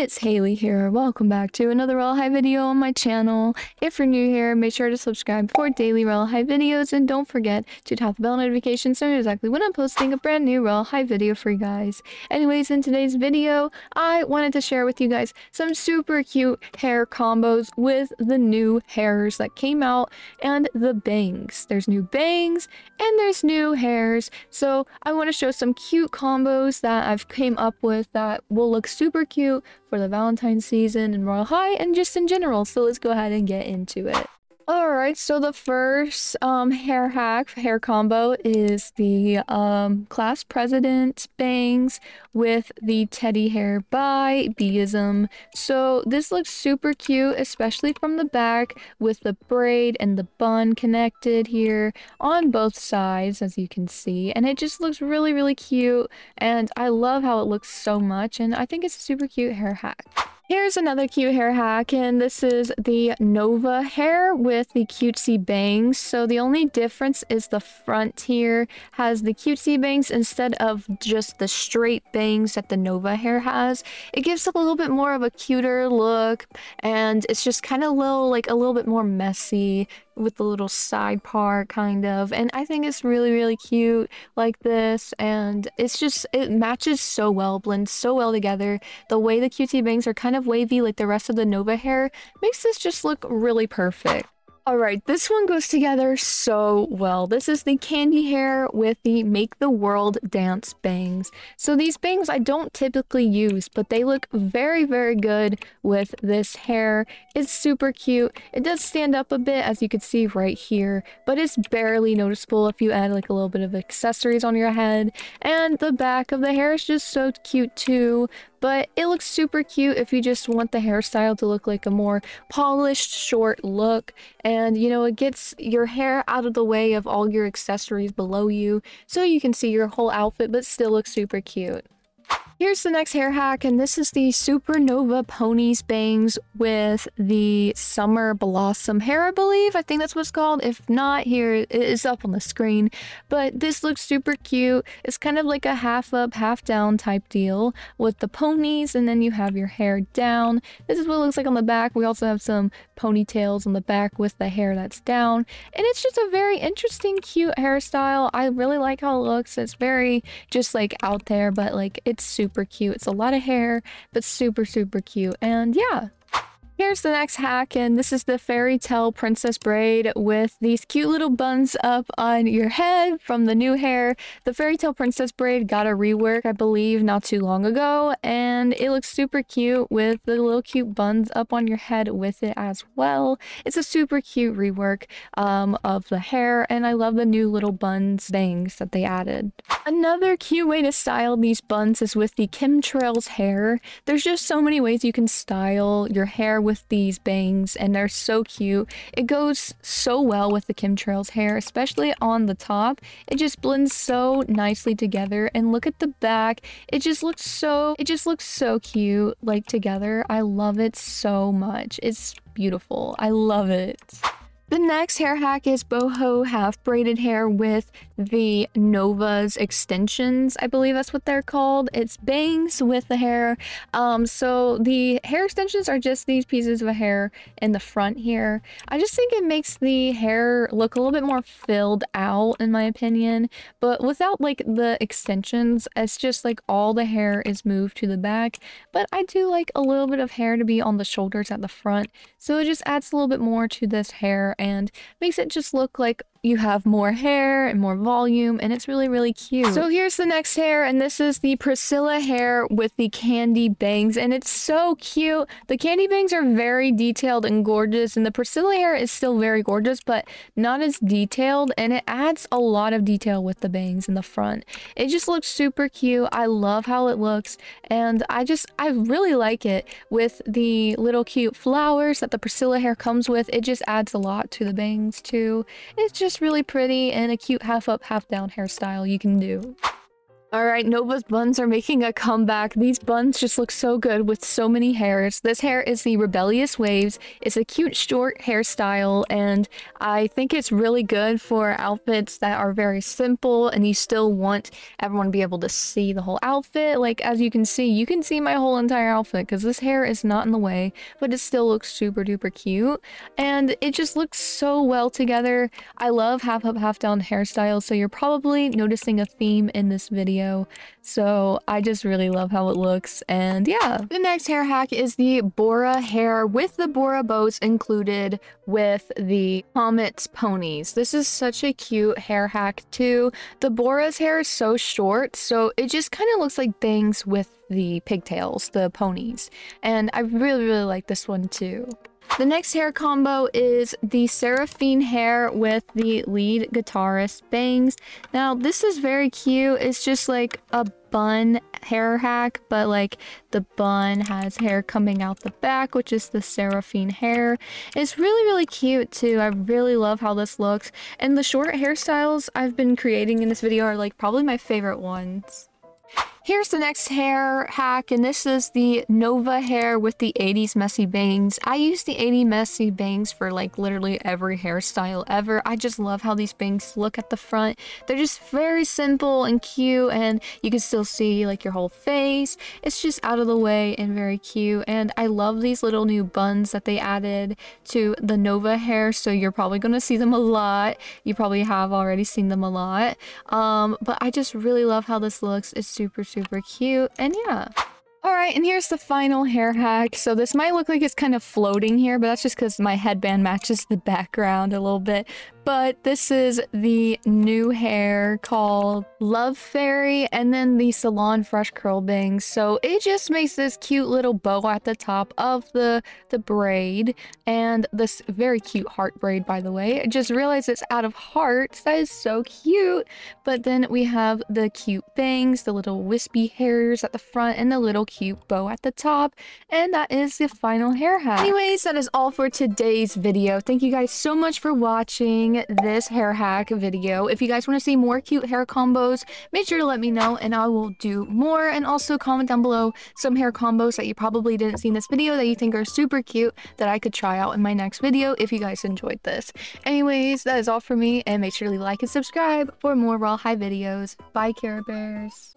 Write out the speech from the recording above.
it's Haley here. Welcome back to another Royale High video on my channel. If you're new here, make sure to subscribe for daily Royale High videos and don't forget to tap the bell notification so you know exactly when I'm posting a brand new Royale High video for you guys. Anyways, in today's video, I wanted to share with you guys some super cute hair combos with the new hairs that came out and the bangs. There's new bangs and there's new hairs. So I want to show some cute combos that I've came up with that will look super cute for the Valentine's season and Royale High and just in general. So let's go ahead and get into it. Alright, so the first um, hair hack, hair combo is the um, class president bangs with the teddy hair by Beeism. So this looks super cute, especially from the back with the braid and the bun connected here on both sides, as you can see. And it just looks really, really cute. And I love how it looks so much. And I think it's a super cute hair hack. Here's another cute hair hack, and this is the Nova hair with the cutesy bangs. So the only difference is the front here has the cutesy bangs instead of just the straight bangs that the Nova hair has. It gives a little bit more of a cuter look, and it's just kind of a little, like a little bit more messy with the little side part kind of and i think it's really really cute like this and it's just it matches so well blends so well together. The way the cutesy bangs are kind of wavy like the rest of the nova hair makes this just look really perfect all right, this one goes together so well. This is the candy hair with the Make the World Dance bangs. So these bangs I don't typically use, but they look very, very good with this hair. It's super cute. It does stand up a bit, as you can see right here, but it's barely noticeable if you add like a little bit of accessories on your head. And the back of the hair is just so cute too but it looks super cute if you just want the hairstyle to look like a more polished short look and you know it gets your hair out of the way of all your accessories below you so you can see your whole outfit but still look super cute. Here's the next hair hack, and this is the Supernova Ponies Bangs with the Summer Blossom hair, I believe. I think that's what it's called. If not, here it is up on the screen. But this looks super cute. It's kind of like a half up, half down type deal with the ponies, and then you have your hair down. This is what it looks like on the back. We also have some ponytails on the back with the hair that's down. And it's just a very interesting, cute hairstyle. I really like how it looks. It's very just like out there, but like it's super super cute. It's a lot of hair, but super, super cute. And yeah, Here's the next hack, and this is the Fairy Tale Princess Braid with these cute little buns up on your head from the new hair. The Fairy Tale Princess Braid got a rework, I believe, not too long ago, and it looks super cute with the little cute buns up on your head with it as well. It's a super cute rework um, of the hair, and I love the new little buns bangs that they added. Another cute way to style these buns is with the Chemtrails hair. There's just so many ways you can style your hair with these bangs and they're so cute. It goes so well with the chemtrails hair, especially on the top. It just blends so nicely together and look at the back. It just looks so, it just looks so cute like together. I love it so much. It's beautiful. I love it. The next hair hack is boho half braided hair with the Nova's extensions. I believe that's what they're called. It's bangs with the hair. Um, so the hair extensions are just these pieces of hair in the front here. I just think it makes the hair look a little bit more filled out in my opinion. But without like the extensions, it's just like all the hair is moved to the back. But I do like a little bit of hair to be on the shoulders at the front. So it just adds a little bit more to this hair and makes it just look like you have more hair and more volume and it's really really cute. So here's the next hair and this is the Priscilla hair with the candy bangs and it's so cute. The candy bangs are very detailed and gorgeous and the Priscilla hair is still very gorgeous but not as detailed and it adds a lot of detail with the bangs in the front. It just looks super cute. I love how it looks and I just I really like it with the little cute flowers that the Priscilla hair comes with. It just adds a lot to the bangs too. It's just really pretty and a cute half up half down hairstyle you can do. All right, Nova's buns are making a comeback. These buns just look so good with so many hairs. This hair is the Rebellious Waves. It's a cute short hairstyle and I think it's really good for outfits that are very simple and you still want everyone to be able to see the whole outfit. Like as you can see, you can see my whole entire outfit because this hair is not in the way, but it still looks super duper cute and it just looks so well together. I love half up, half down hairstyles, so you're probably noticing a theme in this video video. So I just really love how it looks. And yeah, the next hair hack is the Bora hair with the Bora bows included with the Comet's ponies. This is such a cute hair hack too. The Bora's hair is so short, so it just kind of looks like bangs with the pigtails, the ponies. And I really, really like this one too. The next hair combo is the Seraphine hair with the lead guitarist bangs. Now, this is very cute. It's just like a bun hair hack, but like the bun has hair coming out the back, which is the Seraphine hair. It's really, really cute too. I really love how this looks. And the short hairstyles I've been creating in this video are like probably my favorite ones. Here's the next hair hack, and this is the Nova hair with the 80s messy bangs. I use the 80 messy bangs for like literally every hairstyle ever. I just love how these bangs look at the front. They're just very simple and cute, and you can still see like your whole face. It's just out of the way and very cute, and I love these little new buns that they added to the Nova hair, so you're probably going to see them a lot. You probably have already seen them a lot, um, but I just really love how this looks. It's super, super cute. And yeah. Alright, and here's the final hair hack. So this might look like it's kind of floating here, but that's just because my headband matches the background a little bit. But this is the new hair called Love Fairy and then the Salon Fresh Curl Bangs. So it just makes this cute little bow at the top of the, the braid and this very cute heart braid, by the way. I just realized it's out of hearts. That is so cute. But then we have the cute bangs, the little wispy hairs at the front and the little cute bow at the top. And that is the final hair hack. Anyways, that is all for today's video. Thank you guys so much for watching this hair hack video. If you guys want to see more cute hair combos, make sure to let me know and I will do more. And also comment down below some hair combos that you probably didn't see in this video that you think are super cute that I could try out in my next video if you guys enjoyed this. Anyways, that is all for me and make sure to like and subscribe for more Royale High videos. Bye, Care Bears.